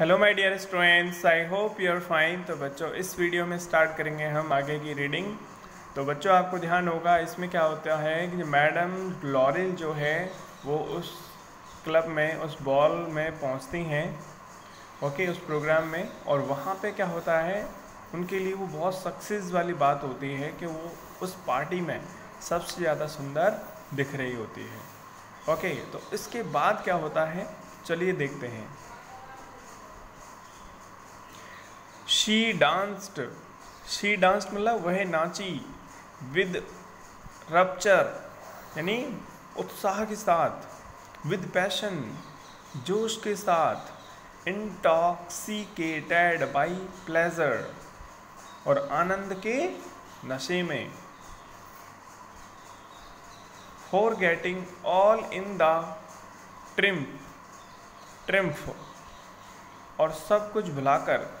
Hello my dear students I hope you are fine तो बच्चों, इस वीडियो में स्टार्ट करेंगे हम आगे की रीडिंग तो बच्चों, आपको ध्यान होगा, इसमें क्या होता है कि मैडम लॉरिल जो है, वो उस क्लब में, उस बॉल में पहुँचती हैं ओके उस प्रोग्राम में. और वहाँ पे क्या होता है, उनके लिए वो बहुत सक्सेस वाली बात होती है कि वो उस पार्टी में सबसे ज़्यादा सुंदर दिख रही होती है. ओके तो इसके बाद क्या होता है, चलिए देखते हैं. शी डांस्ड शी डांस मतलब वह नाची विद रप्चर यानी उत्साह के साथ विद पैशन जोश के साथ इंटॉक्सिकेटेड बाई प्लेजर और आनंद के नशे में। Forgetting all in the triumph triumph और सब कुछ भुलाकर।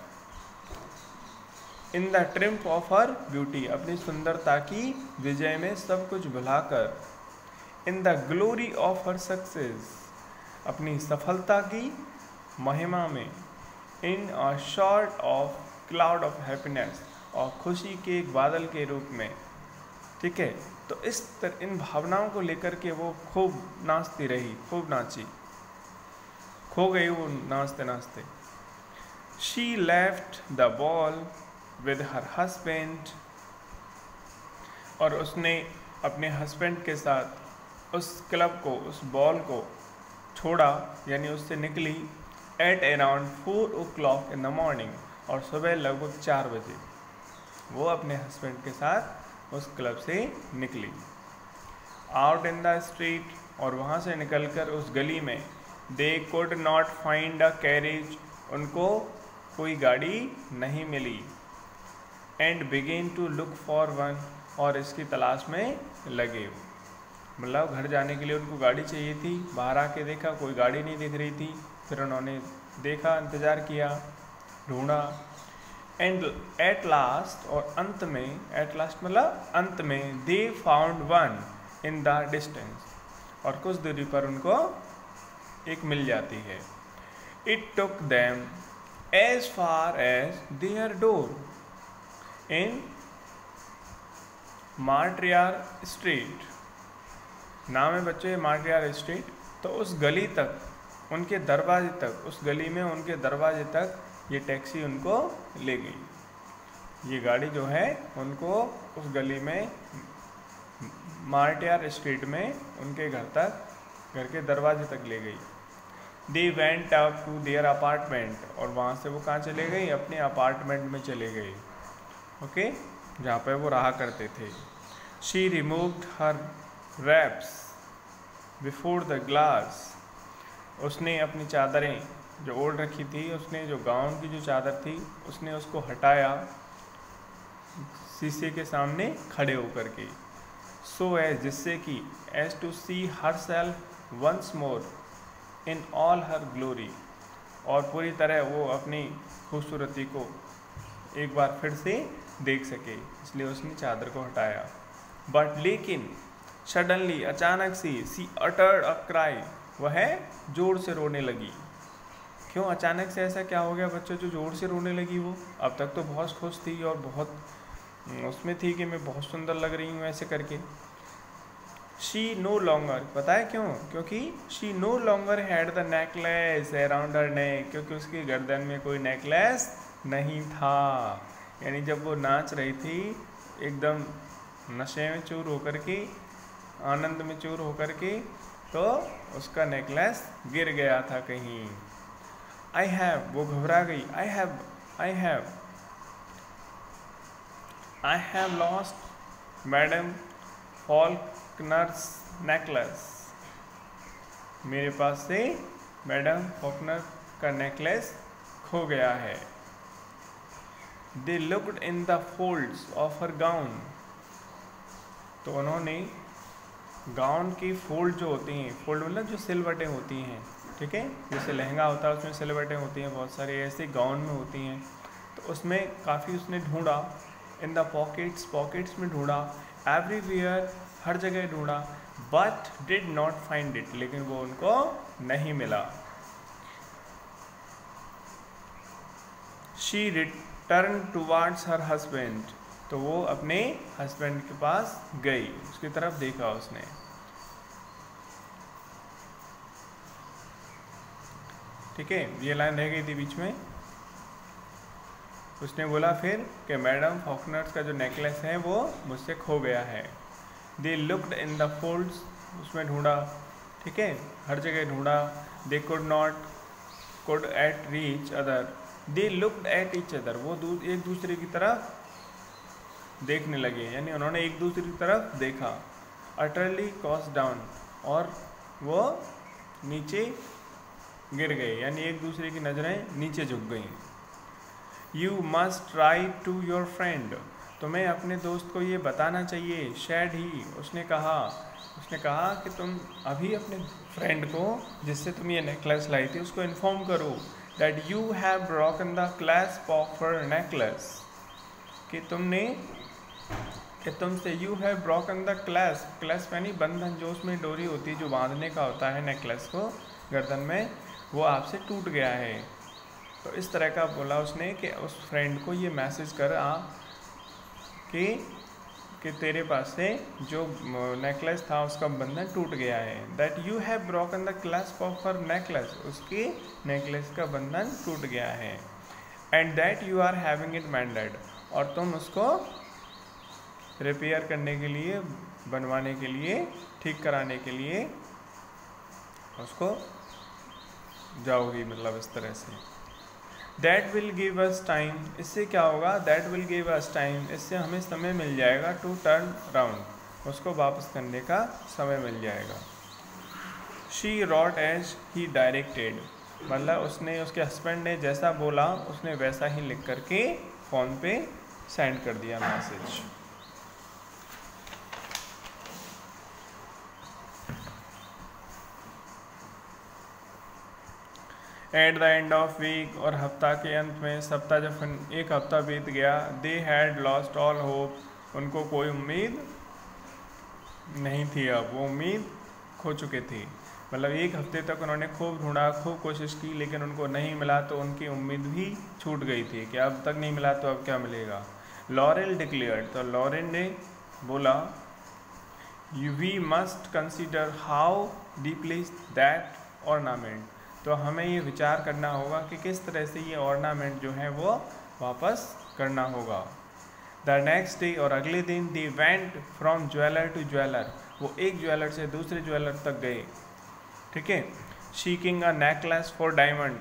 In the triumph of her beauty अपनी सुंदरता की विजय में सब कुछ भुलाकर in the glory of her success अपनी सफलता की महिमा में in a sort of cloud of happiness और खुशी के एक बादल के रूप में, ठीक है? तो इस तरह इन भावनाओं को लेकर के वो खूब नाचती रही, खूब नाची। खो गई वो नाचते नाचते she left the ball with her husband और उसने अपने हस्बैंड के साथ उस क्लब को, उस बॉल को छोड़ा, यानी उससे निकली at around four o'clock in the morning और सुबह लगभग चार बजे वो अपने हस्बैंड के साथ उस क्लब से निकली। आउट इन द स्ट्रीट और वहाँ से निकलकर उस गली में they could not find a carriage उनको कोई गाड़ी नहीं मिली। And began to look for one और इसकी तलाश में लगे मतलब घर जाने के लिए उनको गाड़ी चाहिए थी, बाहर आके देखा, कोई गाड़ी नहीं दिख रही थी, फिर उन्होंने देखा, इंतज़ार किया, ढूंढा। एंड एट लास्ट और अंत में एट लास्ट मतलब अंत में they found one in the distance और कुछ दूरी पर उनको एक मिल जाती है। It took them as far as their door in Martyrs street नाम है बच्चे मार्ट्रियार स्ट्रीट तो उस गली तक, उनके दरवाजे तक, उस गली में उनके दरवाजे तक ये टैक्सी उनको ले गई। ये गाड़ी जो है, उनको उस गली में मार्टियार स्ट्रीट में उनके घर तक, घर के दरवाजे तक ले गई। They went up to their apartment और वहाँ से वो कहाँ चले गई? अपने अपार्टमेंट में चले गई। ओके? जहाँ पे वो रहा करते थे। She removed her wraps before the glass उसने अपनी चादरें जो ओढ़ रखी थी, उसने जो गाउन की जो चादर थी, उसने उसको हटाया। शीशे के सामने खड़े होकर के। सो एज जिससे कि as to see herself once more in all her glory और पूरी तरह वो अपनी खूबसूरती को एक बार फिर से देख सके, इसलिए उसने चादर को हटाया। बट लेकिन, सडनली अचानक से, सी अटर्ड अ क्राई, वह ज़ोर से रोने लगी। क्यों, अचानक से ऐसा क्या हो गया बच्चों, जो ज़ोर से रोने लगी वो? अब तक तो बहुत खुश थी और बहुत उसमें थी कि मैं बहुत सुंदर लग रही हूँ ऐसे करके। शी नो लॉन्गर, पता है क्यों? क्योंकि she no longer had the necklace around her neck, क्योंकि उसकी गर्दन में कोई नेकलेस नहीं था। यानी जब वो नाच रही थी, एकदम नशे में चूर होकर के, आनंद में चूर होकर के तो उसका नेकलेस गिर गया था कहीं। आई हैव वो घबरा गई। I have I have I have lost madam Falconer's necklace मेरे पास से मैडम फॉकनर का नेकलेस खो गया है। They looked in the folds of her gown तो उन्होंने गाउन की फोल्ड जो होती हैं फोल्ड मतलब जो सिलवटें होती हैं, ठीक है? जैसे लहंगा होता है, उसमें सिलवटें होती हैं, बहुत सारी ऐसे गाउन में होती हैं। तो उसमें काफ़ी उसने ढूंढा इन द पॉकेट्स पॉकेट्स में ढूंढा एवरीवेयर हर जगह ढूंढा but did not find it लेकिन वो उनको नहीं मिला। She return towards her husband तो वो अपने हस्बैंड के पास गई। उसकी तरफ़ देखा उसने। ठीक है, ये लाइन रह गई थी बीच में। उसने बोला फिर कि मैडम, फॉकनर्स का जो नेकलेस है वो मुझसे खो गया है। They looked in the folds उसमें ढूंढा। ठीक है, हर जगह ढूंढा। They could not could at reach other they looked at each other वो एक दूसरे की तरफ़ देखने लगे, यानी उन्होंने एक दूसरे की तरफ़ देखा। अटरली कॉस डाउन और वो नीचे गिर गए, यानी एक दूसरे की नज़रें नीचे झुक गई। You must try to your friend तुम्हें अपने दोस्त को ये बताना चाहिए शेड ही उसने कहा उसने कहा कि तुम अभी अपने फ्रेंड को, जिससे तुम ये नेकलेस लाई थी, उसको इन्फॉर्म करो। That you have broken the clasp of her necklace कि तुमने, कि तुमसे you have broken the clasp clasp यानी बंधन जो उसमें डोरी होती है, जो बांधने का होता है नेकलेस को, गर्दन में, वो आपसे टूट गया है। तो इस तरह का बोला उसने कि उस फ्रेंड को ये मैसेज कर आ कि कि तेरे पास से जो नेकलेस था, उसका बंधन टूट गया है। That you have broken the clasp of her necklace उसके नेकलेस का बंधन टूट गया है। And that you are having it mended और तुम उसको रिपेयर करने के लिए, बनवाने के लिए, ठीक कराने के लिए उसको जाओगी मतलब इस तरह से। That will give us time इससे क्या होगा? That will give us time इससे हमें समय मिल जाएगा टू टर्न राउंड उसको वापस करने का समय मिल जाएगा। She wrote as he directed मतलब उसने, उसके हस्बैंड ने जैसा बोला, उसने वैसा ही लिख करके फ़ोन पे सेंड कर दिया message at the end of week और हफ़्ता के अंत में सप्ताह जब एक हफ़्ता बीत गया they had lost all hope उनको कोई उम्मीद नहीं थी अब। वो उम्मीद खो चुके थे। मतलब एक हफ़्ते तक उन्होंने खूब ढूंढा, खूब कोशिश की, लेकिन उनको नहीं मिला तो उनकी उम्मीद भी छूट गई थी कि अब तक नहीं मिला तो अब क्या मिलेगा। लॉरेल डिक्लेयर्ड तो लॉरेन ने बोला you we must consider how deeply that ornament तो हमें ये विचार करना होगा कि किस तरह से ये ऑर्नामेंट जो है वो वापस करना होगा। द नेक्स्ट डे और अगले दिन they went from jeweller to jeweller वो एक ज्वेलर से दूसरे ज्वेलर तक गए। ठीक है? Seeking a necklace for diamond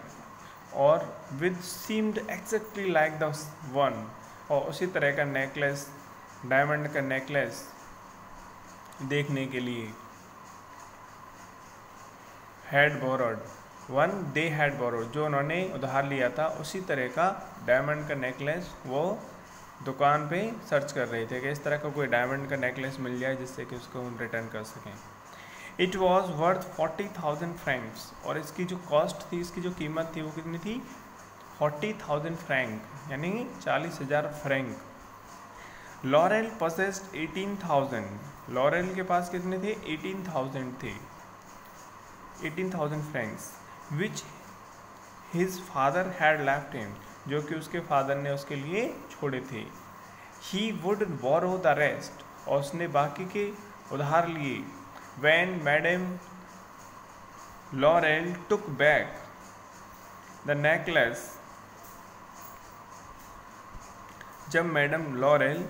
और with seemed exactly like the one और उसी तरह का नेकलेस डायमंड का नेकलेस देखने के लिए। Head borrowed one they had borrow जो उन्होंने उधार लिया था, उसी तरह का डायमंड का नेकलेस वो दुकान पे सर्च कर रहे थे कि इस तरह का कोई डायमंड का नेकलेस मिल जाए जिससे कि उसको हम रिटर्न कर सकें। It was worth forty thousand francs और इसकी जो कॉस्ट थी, इसकी जो कीमत थी वो कितनी थी? फोर्टी थाउज़ेंड फ्रैंक यानी चालीस हज़ार franc Laurel possessed eighteen thousand Laurel के पास कितने थे? एटीन थाउज़ेंड थे। Eighteen thousand francs which his father had left him जो कि उसके फादर ने उसके लिए छोड़े थे। He would borrow the rest और उसने बाकी के उधार लिए। When madam Laurel took back the necklace जब मैडम लॉरेल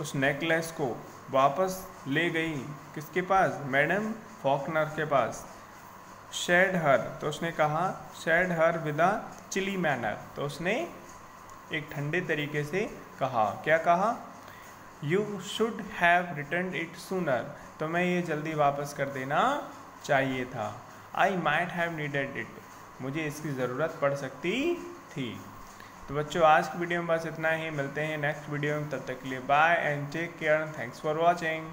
उस नेकलेस को वापस ले गई, किसके पास? मैडम फॉकनर के पास। शेड हर तो उसने कहा शेड हर विदा चिली मैनर तो उसने एक ठंडे तरीके से कहा। क्या कहा? You should have return it sooner तो मैं ये जल्दी वापस कर देना चाहिए था। I might have needed it मुझे इसकी ज़रूरत पड़ सकती थी। तो बच्चों, आज की वीडियो में बस इतना ही। मिलते हैं नेक्स्ट वीडियो में। तब तक के लिए bye and take care thanks for watching